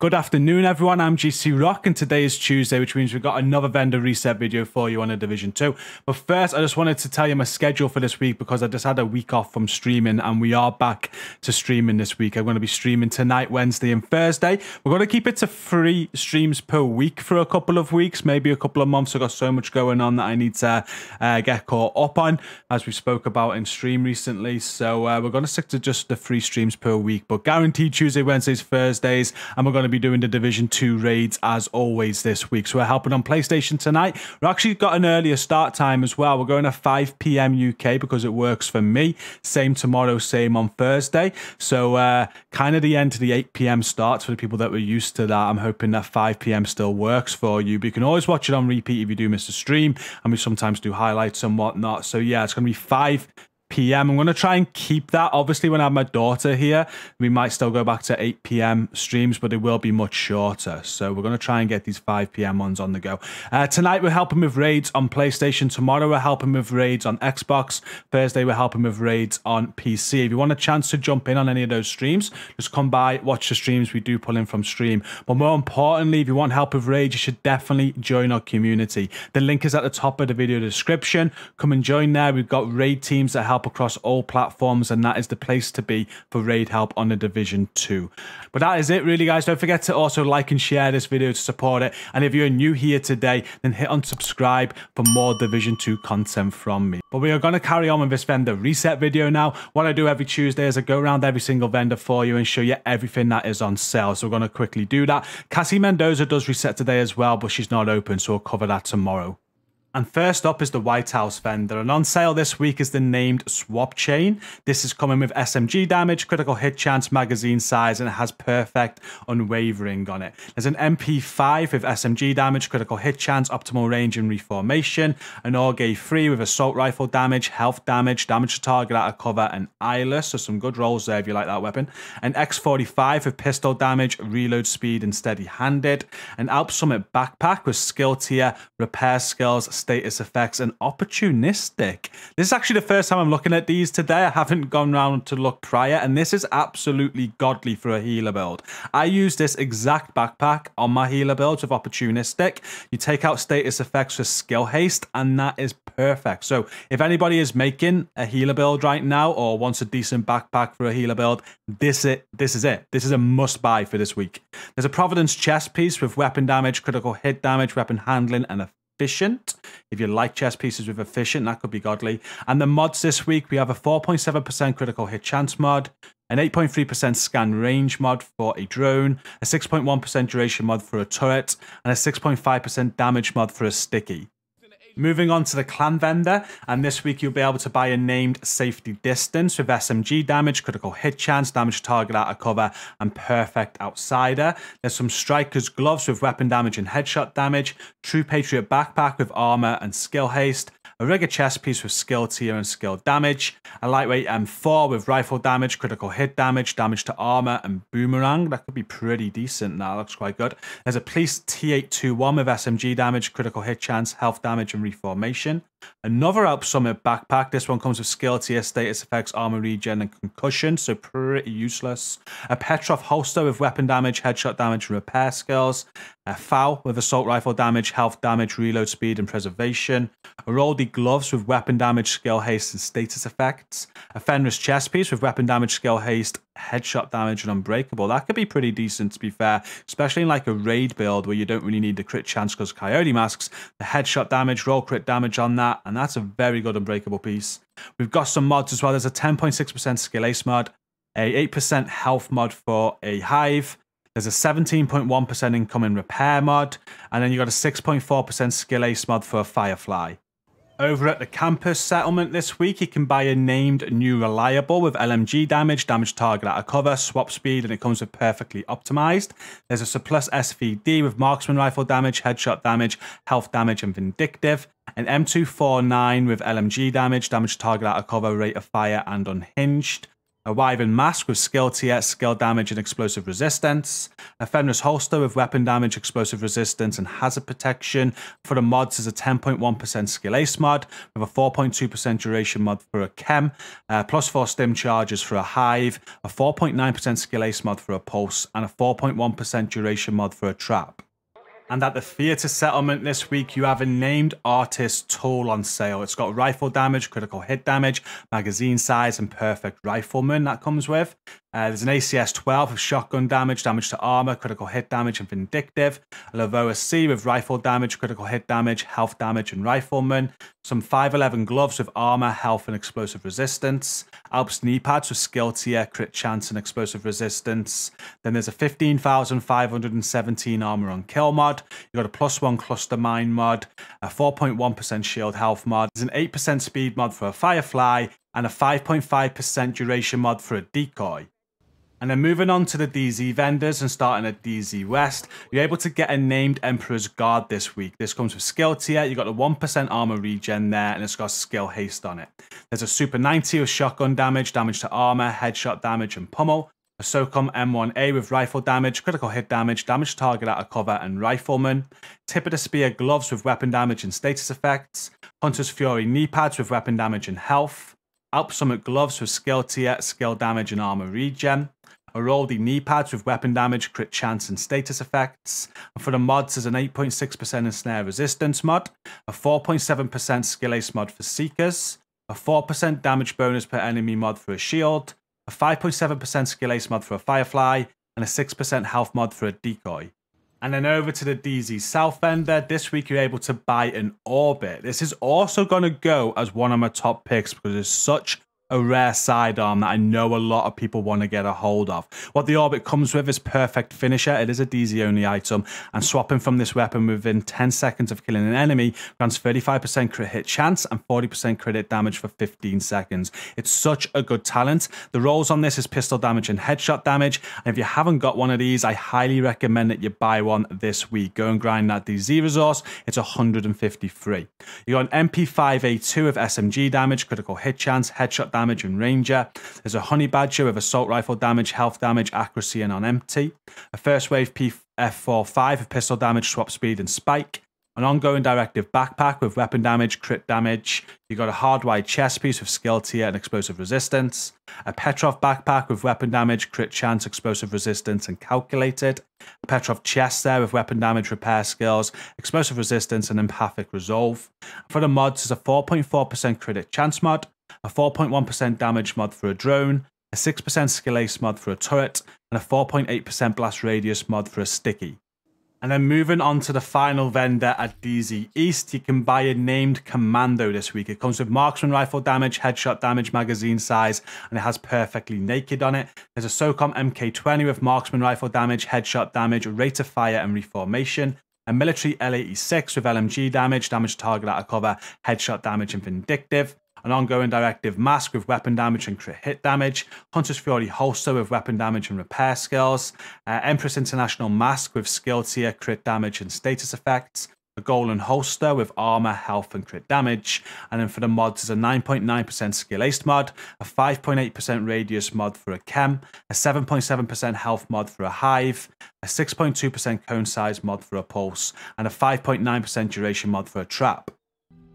Good afternoon, everyone. I'm GC Rock, and today is Tuesday, which means we've got another vendor reset video for you on a Division 2. But first, I just wanted to tell you my schedule for this week because I just had a week off from streaming, and we are back to streaming this week. I'm going to be streaming tonight, Wednesday, and Thursday. We're going to keep it to three streams per week for a couple of weeks, maybe a couple of months. I've got so much going on that I need to uh, get caught up on, as we spoke about in stream recently. So uh, we're going to stick to just the three streams per week, but guaranteed Tuesday, Wednesdays, Thursdays, and we're going to to be doing the Division 2 raids as always this week. So we're helping on PlayStation tonight. We've actually got an earlier start time as well. We're going at 5 p.m. UK because it works for me. Same tomorrow, same on Thursday. So uh, kind of the end to the 8 p.m. starts for the people that were used to that. I'm hoping that 5 p.m. still works for you. But you can always watch it on repeat if you do miss a stream. And we sometimes do highlights and whatnot. So yeah, it's going to be 5 p.m. I'm going to try and keep that. Obviously, when I have my daughter here, we might still go back to 8 p.m. streams, but it will be much shorter. So we're going to try and get these 5 p.m. ones on the go. Uh, tonight, we're helping with raids on PlayStation. Tomorrow, we're helping with raids on Xbox. Thursday, we're helping with raids on PC. If you want a chance to jump in on any of those streams, just come by, watch the streams. We do pull in from stream. But more importantly, if you want help with raids, you should definitely join our community. The link is at the top of the video description. Come and join there. We've got raid teams that help help across all platforms, and that is the place to be for raid help on the Division 2. But that is it, really, guys. Don't forget to also like and share this video to support it. And if you're new here today, then hit on subscribe for more Division 2 content from me. But we are going to carry on with this vendor reset video now. What I do every Tuesday is I go around every single vendor for you and show you everything that is on sale. So we're going to quickly do that. Cassie Mendoza does reset today as well, but she's not open, so we'll cover that tomorrow. And first up is the White House Vendor, and on sale this week is the named Swap Chain. This is coming with SMG damage, critical hit chance, magazine size, and it has perfect unwavering on it. There's an MP5 with SMG damage, critical hit chance, optimal range, and reformation. An Orge 3 with assault rifle damage, health damage, damage to target out of cover, and eyeless. So some good rolls there if you like that weapon. An X45 with pistol damage, reload speed, and steady handed. An Alps Summit backpack with skill tier, repair skills, status effects, and opportunistic. This is actually the first time I'm looking at these today. I haven't gone around to look prior, and this is absolutely godly for a healer build. I use this exact backpack on my healer builds with opportunistic. You take out status effects for skill haste, and that is perfect. So if anybody is making a healer build right now or wants a decent backpack for a healer build, this it this is it. This is a must buy for this week. There's a Providence chest piece with weapon damage, critical hit damage, weapon handling, and a efficient. If you like chest pieces with efficient, that could be godly. And the mods this week, we have a 4.7% critical hit chance mod, an 8.3% scan range mod for a drone, a 6.1% duration mod for a turret, and a 6.5% damage mod for a sticky. Moving on to the clan vendor, and this week you'll be able to buy a named safety distance with SMG damage, critical hit chance, damage target out of cover, and perfect outsider. There's some strikers gloves with weapon damage and headshot damage, true patriot backpack with armor and skill haste, a rigger chest piece with skill tier and skill damage, a lightweight M4 with rifle damage, critical hit damage, damage to armor, and boomerang. That could be pretty decent. That looks quite good. There's a police T821 with SMG damage, critical hit chance, health damage, and reformation. Another Alps Summit backpack. This one comes with skill tier, status effects, armor regen, and concussion, so pretty useless. A Petrov holster with weapon damage, headshot damage, and repair skills. A FAL with assault rifle damage, health damage, reload speed, and preservation. Airaldi gloves with weapon damage, skill haste, and status effects. A Fenris chest piece with weapon damage, skill haste, headshot damage, and unbreakable. That could be pretty decent, to be fair, especially in like a raid build where you don't really need the crit chance because Coyote masks. The headshot damage, roll crit damage on that that, and that's a very good unbreakable piece. We've got some mods as well. There's a 10.6% skill haste mod, a 8% health mod for a hive. There's a 17.1% incoming repair mod, and then you got a 6.4% skill haste mod for a firefly. Over at the campus settlement this week, you can buy a named new reliable with LMG damage, damage target out of cover, swap speed, and it comes with perfectly optimized. There's a surplus SVD with marksman rifle damage, headshot damage, health damage, and vindictive. An M249 with LMG damage, damage target out of cover, rate of fire, and unhinged. A Wyvern Mask with skill tier, skill damage, and explosive resistance, a Fenris Holster with weapon damage, explosive resistance, and hazard protection. For the mods, is a 10.1% skill haste mod with a 4.2% duration mod for a chem, uh, plus 4 stim charges for a hive, a 4.9% skill haste mod for a pulse, and a 4.1% duration mod for a trap. And at the theatre settlement this week, you have a named artist tool on sale. It's got rifle damage, critical hit damage, magazine size, and perfect rifleman that comes with. Uh, there's an ACS 12 with shotgun damage, damage to armor, critical hit damage, and vindictive. A LVOA-C with rifle damage, critical hit damage, health damage, and rifleman. Some 511 gloves with armor, health, and explosive resistance. Alps knee pads with skill tier, crit chance, and explosive resistance. Then there's a 15,517 armor on kill mod. You've got a plus one cluster mine mod, a 4.1% shield health mod. There's an 8% speed mod for a firefly, and a 5.5% duration mod for a decoy. And then moving on to the DZ vendors and starting at DZ West, you're able to get a named Emperor's Guard this week. This comes with skill tier. you've got the 1% armor regen there, and it's got skill haste on it. There's a Super 90 with shotgun damage, damage to armor, headshot damage, and pummel. A SOCOM M1A with rifle damage, critical hit damage, damage target out of cover, and rifleman. Tip of the Spear gloves with weapon damage and status effects. Hunter's Fury knee pads with weapon damage and health. Alps Summit gloves with skill tier, skill damage, and armor regen. Airaldi knee pads with weapon damage, crit chance, and status effects. And for the mods, there's an 8.6% ensnare resistance mod, a 4.7% skill haste mod for Seekers, a 4% damage bonus per enemy mod for a shield, a 5.7% skill haste mod for a Firefly, and a 6% health mod for a decoy. And then over to the DZ South vendor. This week you're able to buy an Orbit. This is also going to go as one of my top picks because it's such a rare sidearm that I know a lot of people want to get a hold of. What the Orbit comes with is Perfect Finisher. It is a DZ only item, and swapping from this weapon within 10 seconds of killing an enemy grants 35% crit hit chance and 40% crit damage for 15 seconds. It's such a good talent. The rolls on this is pistol damage and headshot damage, and if you haven't got one of these, I highly recommend that you buy one this week. Go and grind that DZ resource. It's 153. You got an MP5A2 of SMG damage, critical hit chance, headshot damage, damage and ranger. There's a honey badger with assault rifle damage, health damage, accuracy, and on empty. A first wave PF45 of pistol damage, swap speed, and spike. An ongoing directive backpack with weapon damage, crit damage. You got a hardwired chest piece with skill tier and explosive resistance. A Petrov backpack with weapon damage, crit chance, explosive resistance, and calculated. A Petrov chest there with weapon damage, repair skills, explosive resistance, and empathic resolve. For the mods, there's a 4.4% crit chance mod, a 4.1% damage mod for a drone, a 6% skill haste mod for a turret, and a 4.8% blast radius mod for a sticky. And then moving on to the final vendor at DZ East, you can buy a named Commando this week. It comes with marksman rifle damage, headshot damage, magazine size, and it has perfectly naked on it. There's a SOCOM MK20 with marksman rifle damage, headshot damage, rate of fire, and reformation. A military L86 with LMG damage, damage target out of cover, headshot damage, and vindictive an ongoing directive mask with weapon damage and crit hit damage, Hunter's Fury holster with weapon damage and repair skills, uh, Empress International mask with skill tier, crit damage and status effects, a Golan holster with armor, health, and crit damage. And then for the mods, there's a 9.9% skill haste mod, a 5.8% radius mod for a chem, a 7.7% health mod for a hive, a 6.2% cone size mod for a pulse, and a 5.9% duration mod for a trap.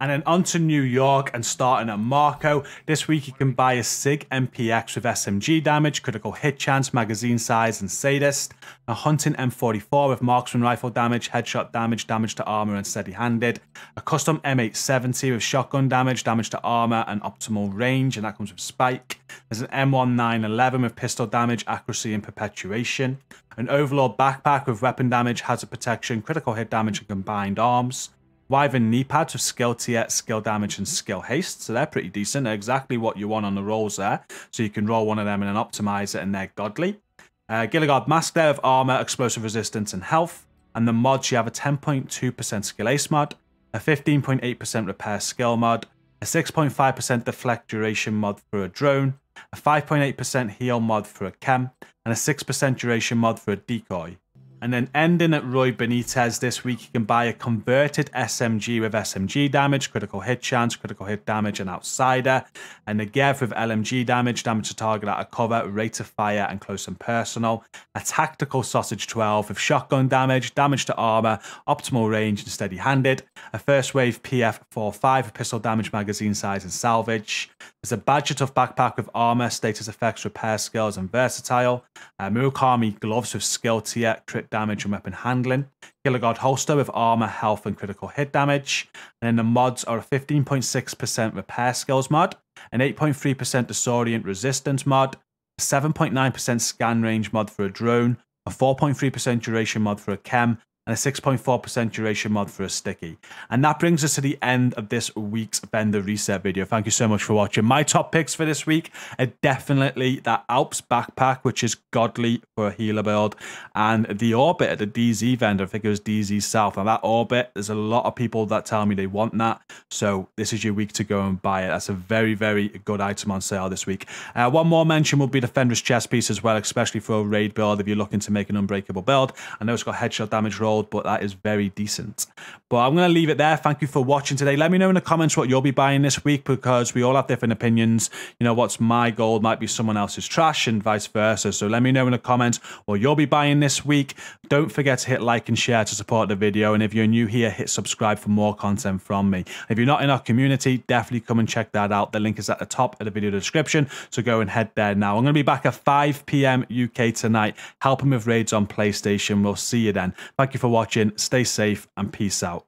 And then on to New York and starting at Marco. This week you can buy a SIG MPX with SMG damage, critical hit chance, magazine size, and sadist. A Hunting M44 with marksman rifle damage, headshot damage, damage to armor, and steady handed. A custom M870 with shotgun damage, damage to armor, and optimal range, and that comes with spike. There's an M1911 with pistol damage, accuracy, and perpetuation. An Overlord backpack with weapon damage, hazard protection, critical hit damage, and combined arms. Wyvern knee pads with skill tier, skill damage, and skill haste. So they're pretty decent. They're exactly what you want on the rolls there. So you can roll one of them and then optimize it, and they're godly. Uh, Gila Guard mask there of armor, explosive resistance, and health. And the mods, you have a 10.2% skill haste mod, a 15.8% repair skill mod, a 6.5% deflect duration mod for a drone, a 5.8% heal mod for a chem, and a 6% duration mod for a decoy. And then ending at Roy Benitez this week, you can buy a converted SMG with SMG damage, critical hit chance, critical hit damage, and outsider. And the Gev with LMG damage, damage to target out of cover, rate of fire, and close and personal. A tactical SASG 12 with shotgun damage, damage to armor, optimal range, and steady handed. A first wave PF 45 with pistol damage, magazine size, and salvage. There's a Badger Tough backpack with armor, status effects, repair skills, and versatile. Uh, Murakami gloves with skill tier, crit damage, and weapon handling. God holster with armor, health, and critical hit damage. And then the mods are a 15.6% repair skills mod, an 8.3% disorient resistance mod, a 7.9% scan range mod for a drone, a 4.3% duration mod for a chem, and a 6.4% duration mod for a sticky. And that brings us to the end of this week's vendor reset video. Thank you so much for watching. My top picks for this week are definitely that Alps backpack, which is godly for a healer build, and the Orbit at the DZ vendor. I think it was DZ South. And that Orbit, there's a lot of people that tell me they want that. So this is your week to go and buy it. That's a very, very good item on sale this week. Uh, one more mention will be the Fenris chest piece as well, especially for a raid build if you're looking to make an unbreakable build. I know it's got headshot damage roll but that is very decent. But I'm going to leave it there. Thank you for watching today. Let me know in the comments what you'll be buying this week because we all have different opinions. You know, what's my gold might be someone else's trash and vice versa. So let me know in the comments what you'll be buying this week. Don't forget to hit like and share to support the video. And if you're new here, hit subscribe for more content from me. If you're not in our community, definitely come and check that out. The link is at the top of the video description. So go and head there now. I'm going to be back at 5 p.m. UK tonight, helping with raids on PlayStation. We'll see you then. Thank you for watching. Stay safe and peace out.